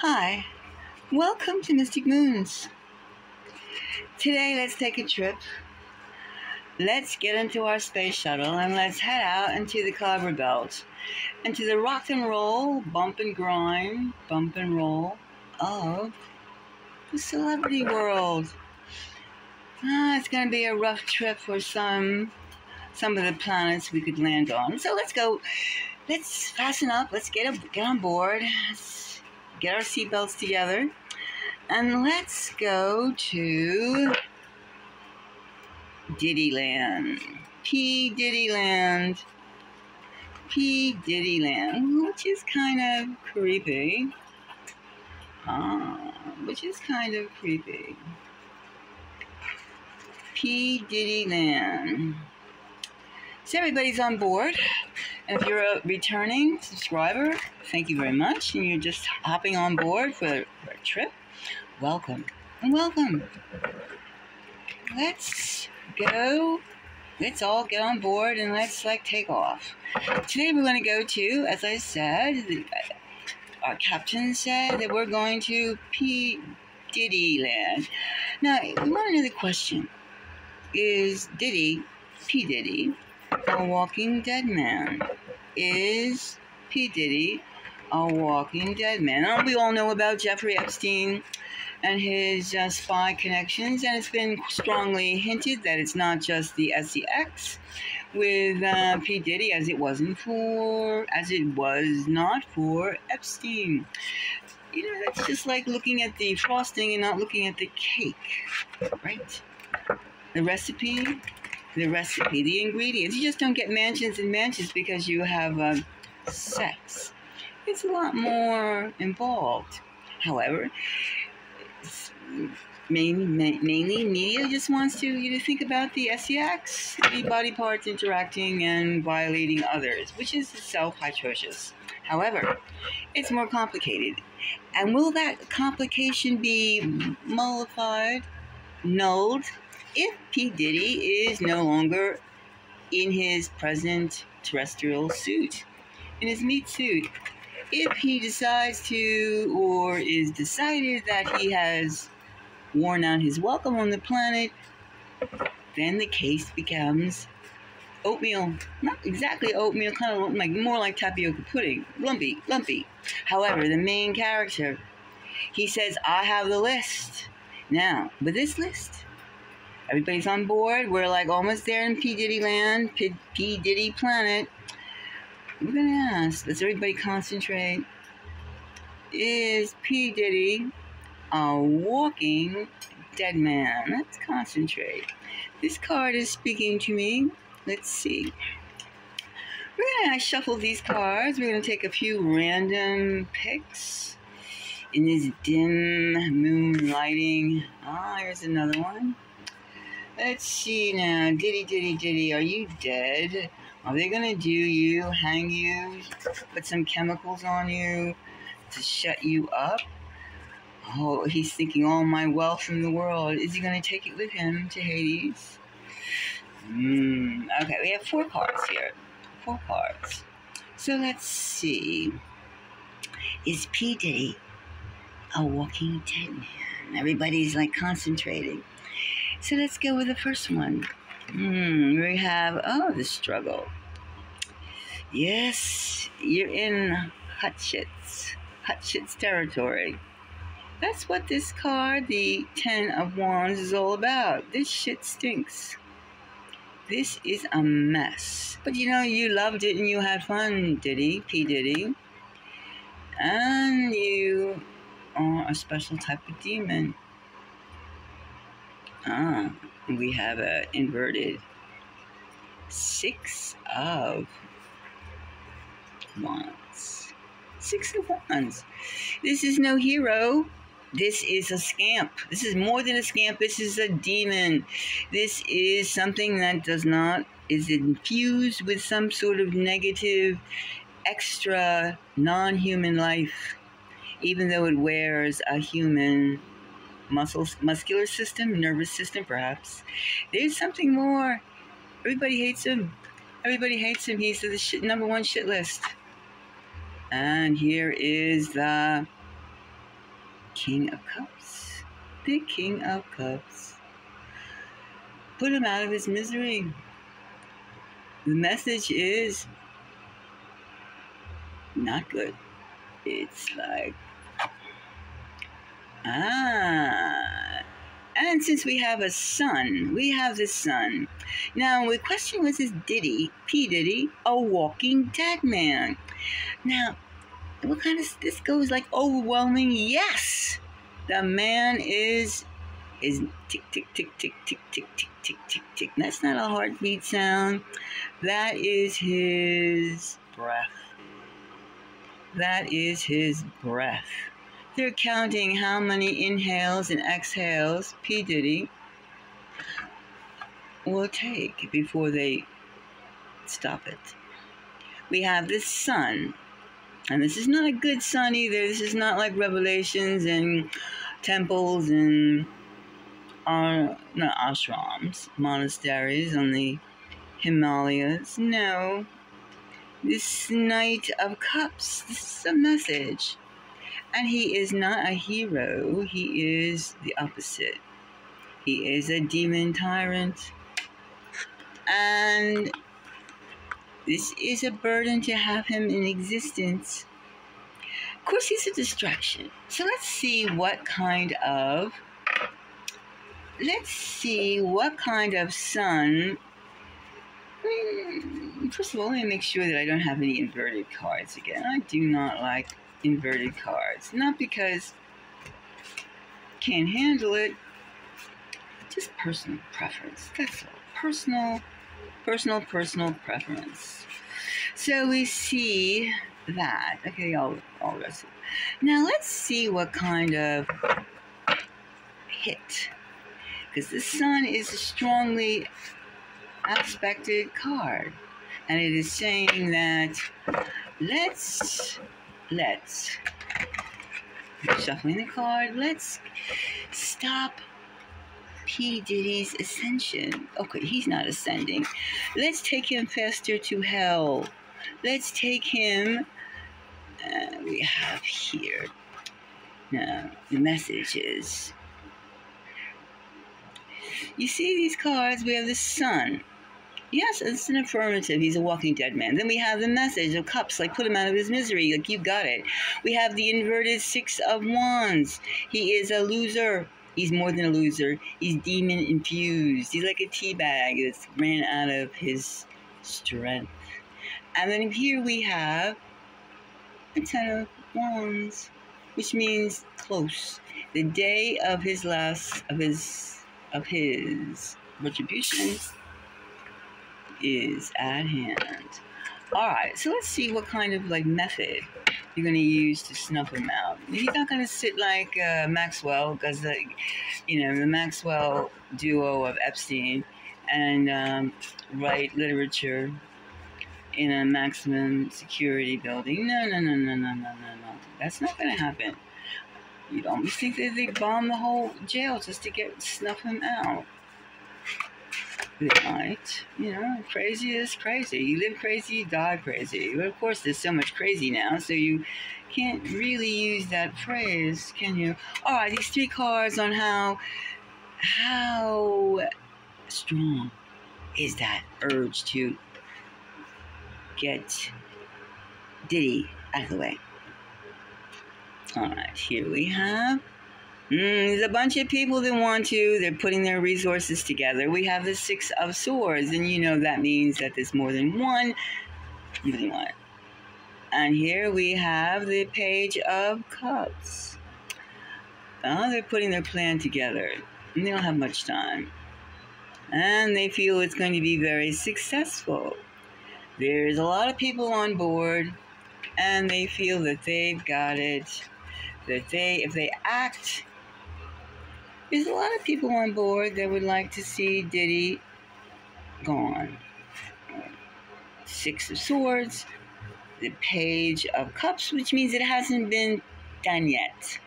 Hi, welcome to Mystic Moons. Today, let's take a trip. Let's get into our space shuttle and let's head out into the Kuiper Belt, into the rock and roll, bump and grind, bump and roll of the celebrity world. Ah, it's going to be a rough trip for some some of the planets we could land on. So let's go. Let's fasten up. Let's get a, get on board. Let's get our seatbelts together, and let's go to Diddyland. P Diddyland. P Diddyland, which is kind of creepy. Ah, which is kind of creepy. P Diddyland. So everybody's on board. If you're a returning subscriber, thank you very much. And you're just hopping on board for a, trip, welcome. And welcome. Let's go. Let's all get on board and let's like take off. Today we're going to go to, as I said, the, uh, our captain said that we're going to P. Diddy land. Now, we want to know the question Is Diddy, P. Diddy, a walking dead man? Is P. Diddy a walking dead man? Now, we all know about Jeffrey Epstein and his uh, spy connections, and it's been strongly hinted that it's not just the SEX with uh, P. Diddy as it wasn't for, as it was not for Epstein. You know, that's just like looking at the frosting and not looking at the cake, right? The recipe, the recipe, the ingredients. You just don't get mansions and mansions because you have uh, sex. It's a lot more involved. However, mainly, mainly media just wants to you to think about the SEX, the body parts interacting and violating others, which is itself atrocious. However, it's more complicated. And will that complication be mollified, nulled, if P. Diddy is no longer in his present terrestrial suit, in his meat suit? If he decides to, or is decided that he has worn out his welcome on the planet, then the case becomes oatmeal. Not exactly oatmeal, kind of like more like tapioca pudding. Lumpy, lumpy. However, the main character, he says, I have the list. Now, with this list, everybody's on board. We're like almost there in P. Diddy land, P. P. Diddy planet. I'm gonna ask, does everybody concentrate? Is P. Diddy a walking dead man? Let's concentrate. This card is speaking to me. Let's see. We're gonna shuffle these cards. We're gonna take a few random picks in this dim moon lighting. Ah, here's another one. Let's see now. Diddy, diddy, diddy, are you dead? Are they gonna do you, hang you, put some chemicals on you to shut you up? Oh, he's thinking all my wealth in the world. Is he gonna take it with him to Hades? Hmm. Okay, we have four cards here. Four cards. So let's see. Is P. Diddy a walking dead man? Everybody's like concentrating. So let's go with the first one. Hmm, we have, oh, the struggle. Yes, you're in hot shits, territory. That's what this card, the Ten of Wands, is all about. This shit stinks. This is a mess. But you know, you loved it and you had fun, Diddy, P. Diddy. And you are a special type of demon. Ah, we have a inverted six of wands. Six of wands. This is no hero. This is a scamp. This is more than a scamp. This is a demon. This is something that does not, is infused with some sort of negative, extra, non human life, even though it wears a human muscles, muscular system, nervous system, perhaps. There's something more. Everybody hates him. Everybody hates him. He's the shit, number one shit list. And here is the King of Cups. The King of Cups. Put him out of his misery. The message is not good. It's like, ah. And since we have a sun, we have the sun. Now, the question was is Diddy, P. Diddy, a walking dead man? Now, what kind of this goes like overwhelming? Yes, the man is is tick tick tick tick tick tick tick tick tick tick. That's not a heartbeat sound. That is his breath. That is his breath. They're counting how many inhales and exhales P. Diddy will take before they stop it. We have this sun, and this is not a good sun either. This is not like revelations and temples and uh, not ashrams, monasteries on the Himalayas. No. This Knight of Cups, this is a message. And he is not a hero, he is the opposite. He is a demon tyrant. And this is a burden to have him in existence. Of course, he's a distraction. So let's see what kind of let's see what kind of sun. Hmm, first of all, let me make sure that I don't have any inverted cards again. I do not like inverted cards. Not because can't handle it, just personal preference. That's all. Personal, personal, personal preference. So we see that. Okay, all, all rest. Now let's see what kind of hit because the sun is a strongly aspected card. And it is saying that let's, let's, shuffling the card, let's stop P. Diddy's ascension. Okay, he's not ascending. Let's take him faster to hell. Let's take him. Uh, we have here. Now, the message is you see these cards, we have the sun. Yes, it's an affirmative. He's a walking dead man. Then we have the message of cups, like put him out of his misery, like you got it. We have the inverted six of wands. He is a loser. He's more than a loser. He's demon infused. He's like a tea bag that's ran out of his strength. And then here we have a ten of wands, which means close. The day of his last of his of his retribution is at hand. All right, so let's see what kind of like method you're going to use to snuff him out. He's not going to sit like uh, Maxwell, because the, you know, the Maxwell duo of Epstein, and um, write literature in a maximum security building. No, no, no, no, no, no, no, no. That's not going to happen. You don't think that they bombed the whole jail just to get snuff him out? Might. You know, crazy is crazy. You live crazy, you die crazy. But of course, there's so much crazy now, so you can't really use that phrase, can you? All right, these three cards on how how strong is that urge to get Diddy out of the way. Alright, here we have. Mm, there's a bunch of people that want to. They're putting their resources together. We have the Six of Swords, and you know that means that there's more than one. More than one. And here we have the Page of Cups. Oh, they're putting their plan together. And they don't have much time. And they feel it's going to be very successful. There's a lot of people on board, and they feel that they've got it that they, if they act, there's a lot of people on board that would like to see Diddy gone. Six of Swords, the Page of Cups, which means it hasn't been done yet,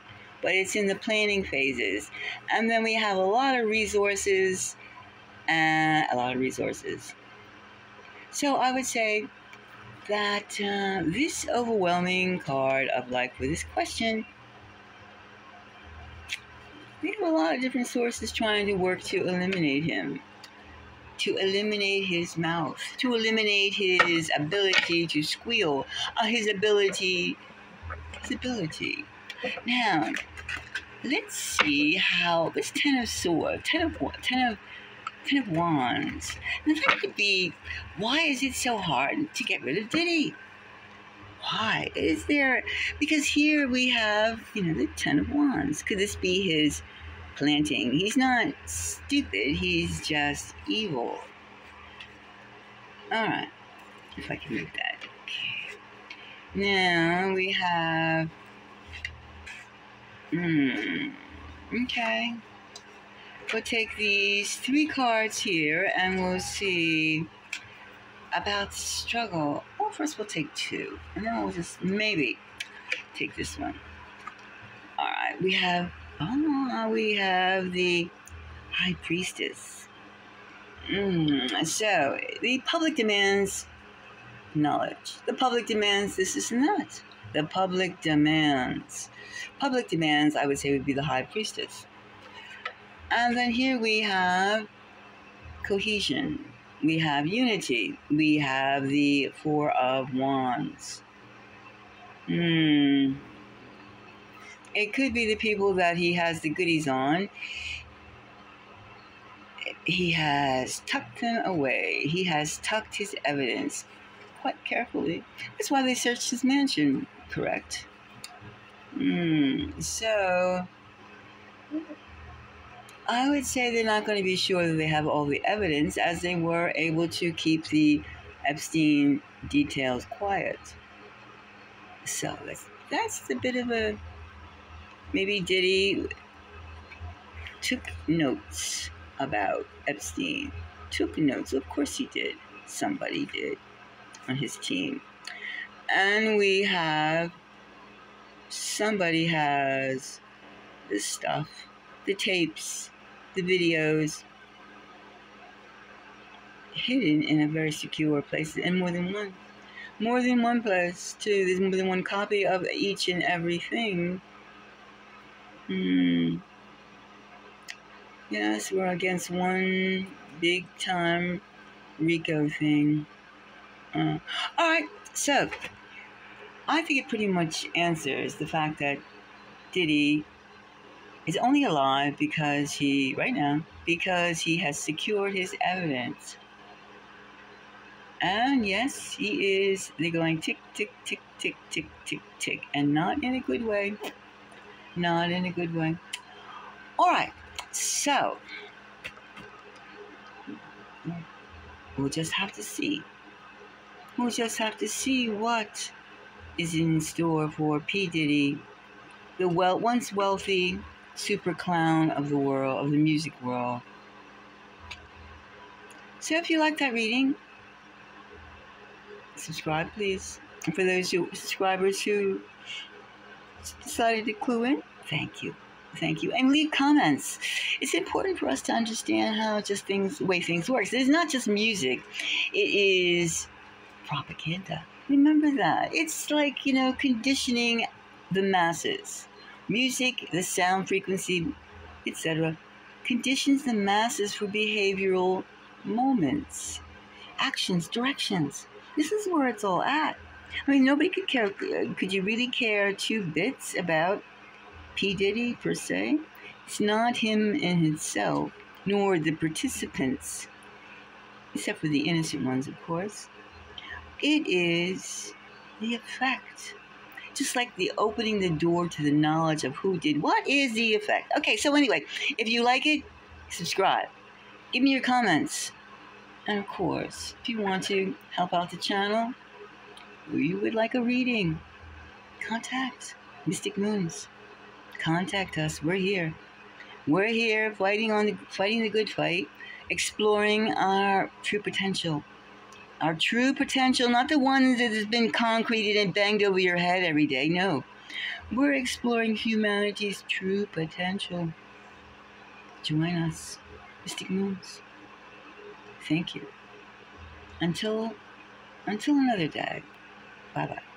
but it's in the planning phases. And then we have a lot of resources, uh, a lot of resources. So I would say that uh, this overwhelming card of like for this question They have a lot of different sources trying to work to eliminate him, to eliminate his mouth, to eliminate his ability to squeal, uh, his ability, his ability. Now, let's see how this Ten of Swords, Ten of Ten of Ten of Wands. That could be why is it so hard to get rid of Diddy? Why is there? Because here we have, you know, the Ten of Wands. Could this be his planting? He's not stupid. He's just evil. All right, if I can move that. Okay. Now we have Hmm. Okay. We'll take these three cards here and we'll see about struggle. Well, first we'll take two. And then we'll just maybe take this one. Alright, we have oh we have the High Priestess. Mm, so the public demands knowledge. The public demands this is not. The public demands public demands, I would say, would be the high priestess. And then here we have cohesion, we have unity, we have the Four of Wands. Hmm. It could be the people that he has the goodies on. He has tucked them away. He has tucked his evidence quite carefully. That's why they searched his mansion, correct? Hmm. So, I would say they're not going to be sure that they have all the evidence as they were able to keep the Epstein details quiet. So that's that's a bit of a maybe Diddy took notes about Epstein. Took notes. Of course he did. Somebody did on his team. And we have somebody has the stuff, the tapes, the videos hidden in a very secure place and more than one. More than one place, too. There's more than one copy of each and everything. Hmm. Yes, we're against one big time RICO thing. Uh, Alright, so I think it pretty much answers the fact that Diddy is only alive because he, right now, because he has secured his evidence. And yes, he is, they're going tick, tick, tick, tick, tick, tick, tick, and not in a good way. Not in a good way. All right, so we'll just have to see. We'll just have to see what is in store for P. Diddy, the well, once wealthy super clown of the world, of the music world. So if you like that reading, subscribe, please. For those who, subscribers who decided to clue in, thank you. Thank you. And leave comments. It's important for us to understand how just things, the way things work. It's not just music, it is propaganda. Remember that. It's like, you know, conditioning the masses. Music, the sound frequency, etc., conditions the masses for behavioral moments, actions, directions. This is where it's all at. I mean, nobody could care. Uh, could you really care two bits about P. Diddy per se? It's not him in himself, nor the participants, except for the innocent ones, of course. It is the effect. Just like the opening the door to the knowledge of who did what is the effect. Okay, so anyway, if you like it, subscribe. Give me your comments. And of course, if you want to help out the channel, you would like a reading, contact Mystic Moons. Contact us. We're here. We're here fighting on the fighting the good fight, exploring our true potential our true potential, not the one that has been concreted and banged over your head every day. No. We're exploring humanity's true potential. Join us, Mystic Moons. Thank you. Until until another day. Bye bye.